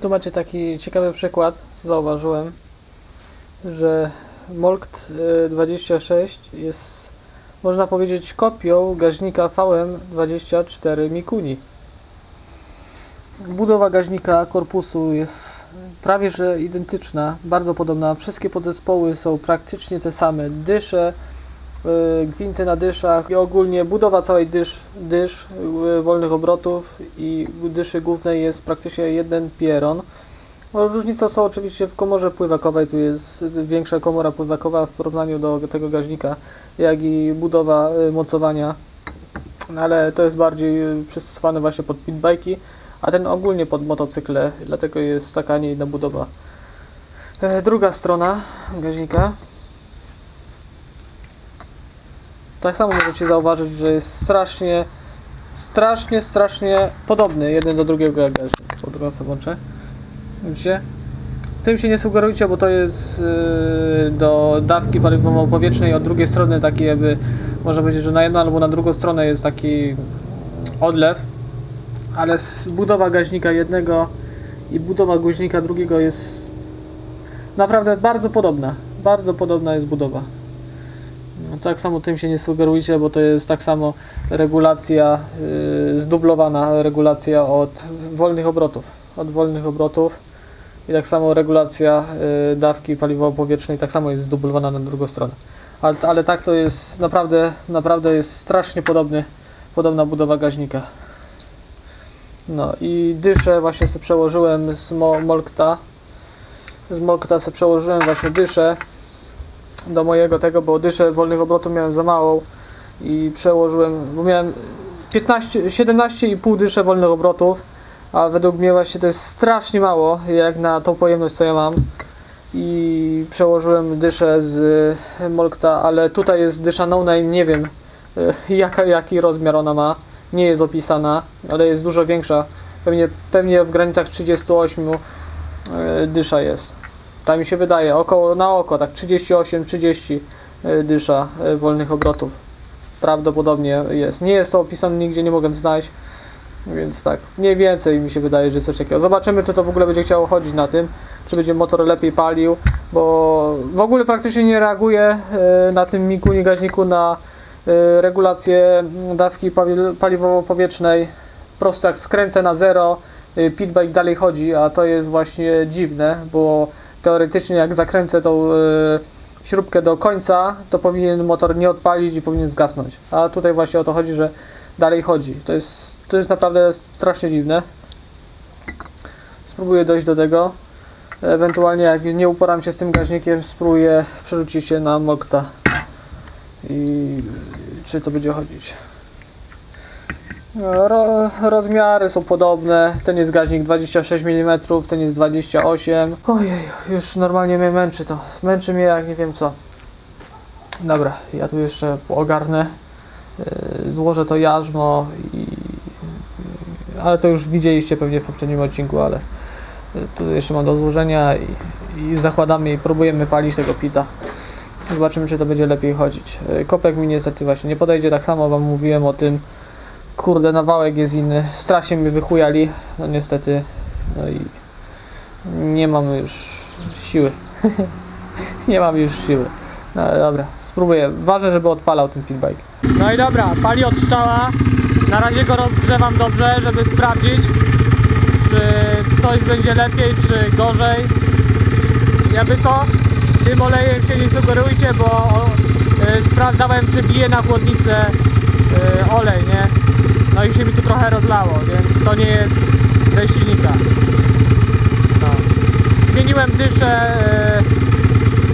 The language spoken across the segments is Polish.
Tu macie taki ciekawy przykład, co zauważyłem, że Molkt y, 26 jest, można powiedzieć, kopią gaźnika VM24 Mikuni. Budowa gaźnika korpusu jest prawie że identyczna, bardzo podobna. Wszystkie podzespoły są praktycznie te same. Dysze, y, gwinty na dyszach i ogólnie budowa całej dysz, dysz y, wolnych obrotów i dyszy głównej jest praktycznie jeden pieron. No, różnice są oczywiście w komorze pływakowej, tu jest większa komora pływakowa w porównaniu do tego gaźnika, jak i budowa y, mocowania, No, ale to jest bardziej y, przystosowane właśnie pod pitbike'i, a ten ogólnie pod motocykle, dlatego jest taka, nie inna budowa. E, Druga strona gaźnika. Tak samo możecie zauważyć, że jest strasznie, strasznie, strasznie podobny jeden do drugiego jak gaźnik. Od razu sobie włączę. Widzicie? Tym się nie sugerujcie, bo to jest yy, do dawki paliwowo-powietrznej. Od drugiej strony taki jakby, można powiedzieć, że na jedną albo na drugą stronę jest taki odlew. Ale budowa gaźnika jednego i budowa guźnika drugiego jest naprawdę bardzo podobna. Bardzo podobna jest budowa. No, tak samo tym się nie sugerujcie, bo to jest tak samo regulacja, yy, zdublowana regulacja od wolnych obrotów. Od wolnych obrotów i tak samo regulacja yy, dawki paliwowo-powietrznej tak samo jest zdublowana na drugą stronę. Ale, ale tak to jest naprawdę, naprawdę jest strasznie podobny, podobna budowa gaźnika. No i dyszę właśnie sobie przełożyłem z Mo- Molkta. Z Molkta sobie przełożyłem właśnie dyszę do mojego tego, bo dyszę wolnych obrotów miałem za małą i przełożyłem, bo miałem 15, 17,5 dysze wolnych obrotów, a według mnie właśnie to jest strasznie mało, jak na tą pojemność co ja mam i przełożyłem dyszę z Molkta, ale tutaj jest dysza no name, nie wiem y, jaka, jaki rozmiar ona ma, nie jest opisana, ale jest dużo większa, pewnie, pewnie w granicach 38 y, dysza jest. Tak mi się wydaje, około na oko, tak 38-30 y, dysza y, wolnych obrotów. Prawdopodobnie jest. Nie jest to opisane nigdzie, nie mogę znaleźć. Więc tak, mniej więcej mi się wydaje, że coś takiego. Zobaczymy, czy to w ogóle będzie chciało chodzić na tym, czy będzie motor lepiej palił, bo w ogóle praktycznie nie reaguje y, na tym Mikuni gaźniku na regulację dawki paliwowo-powietrznej. Po prostu jak skręcę na zero, pitbike dalej chodzi, a to jest właśnie dziwne, bo teoretycznie jak zakręcę tą y, śrubkę do końca, to powinien motor nie odpalić i powinien zgasnąć. A tutaj właśnie o to chodzi, że dalej chodzi. To jest, to jest naprawdę strasznie dziwne. Spróbuję dojść do tego. Ewentualnie jak nie uporam się z tym gaźnikiem, spróbuję przerzucić się na Molkta. I czy to będzie chodzić. Ro, rozmiary są podobne. Ten jest gaźnik 26 mm, ten jest 28. Ojej, już normalnie mnie męczy to. Męczy mnie jak nie wiem co. Dobra, ja tu jeszcze ogarnę. Yy, Złożę to jarzmo i... Ale to już widzieliście pewnie w poprzednim odcinku, ale yy, tu jeszcze mam do złożenia i, i zakładamy i próbujemy palić tego pita. Zobaczymy, czy to będzie lepiej chodzić. Yy, Kopek mi niestety właśnie nie podejdzie, tak samo wam mówiłem o tym. Kurde, nawałek jest inny. Strasznie mnie wychujali. No niestety. No i nie mam już siły. nie mam już siły. No dobra, spróbuję. Ważne, żeby odpalał ten pitbike. No i dobra, pali od strzała. Na razie go rozgrzewam dobrze, żeby sprawdzić, czy coś będzie lepiej, czy gorzej. Jakby to, tym olejem się nie sugerujcie, bo y, sprawdzałem, czy bije na chłodnicę y, olej, nie? No i się mi tu trochę rozlało, więc to nie jest ze silnika. No. Zmieniłem dyszę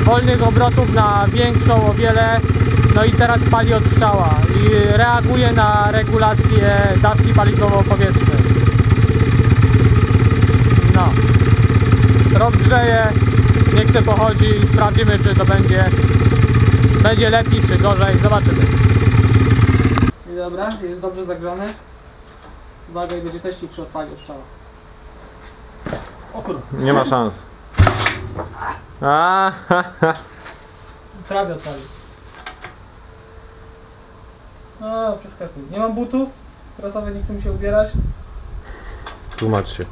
y, wolnych obrotów na większą o wiele, no i teraz pali od strzała i reaguje na regulację dawki paliwowo-powietrznej. No. Rozgrzeje, niech se pochodzi i sprawdzimy, czy to będzie, będzie lepiej, czy gorzej. Zobaczymy dobra, jest dobrze zagrzany. Uwaga i będzie teścik przy odpalił strzała. O kur... Nie ma szans. A, ha, ha. Trawie odpalił. A, no, przeskakuj. Nie mam butów. Prasowy nie chce mi się ubierać. Tłumacz się.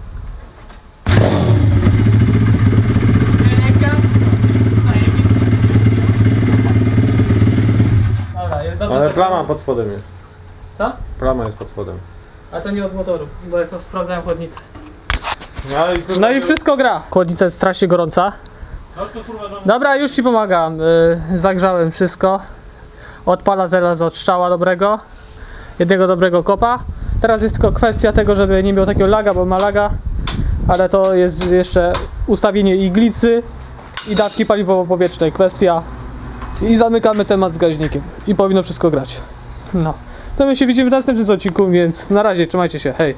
Dobra, jest dobrze. Ale tak- plama pod spodem jest. Co? Plama jest pod spodem. A to nie od motoru, bo jak sprawdzałem chłodnicę. No, ale No i wszystko gra. Chłodnica jest strasznie gorąca. Dobra, już ci pomagam. Yy, zagrzałem wszystko. Odpala teraz od strzała dobrego. Jednego dobrego kopa. Teraz jest tylko kwestia tego, żeby nie miał takiego laga, bo ma laga. Ale to jest jeszcze ustawienie iglicy i dawki paliwowo-powietrznej. Kwestia. I zamykamy temat z gaźnikiem. I powinno wszystko grać. No. To my się widzimy w następnym odcinku, więc na razie trzymajcie się. Hej.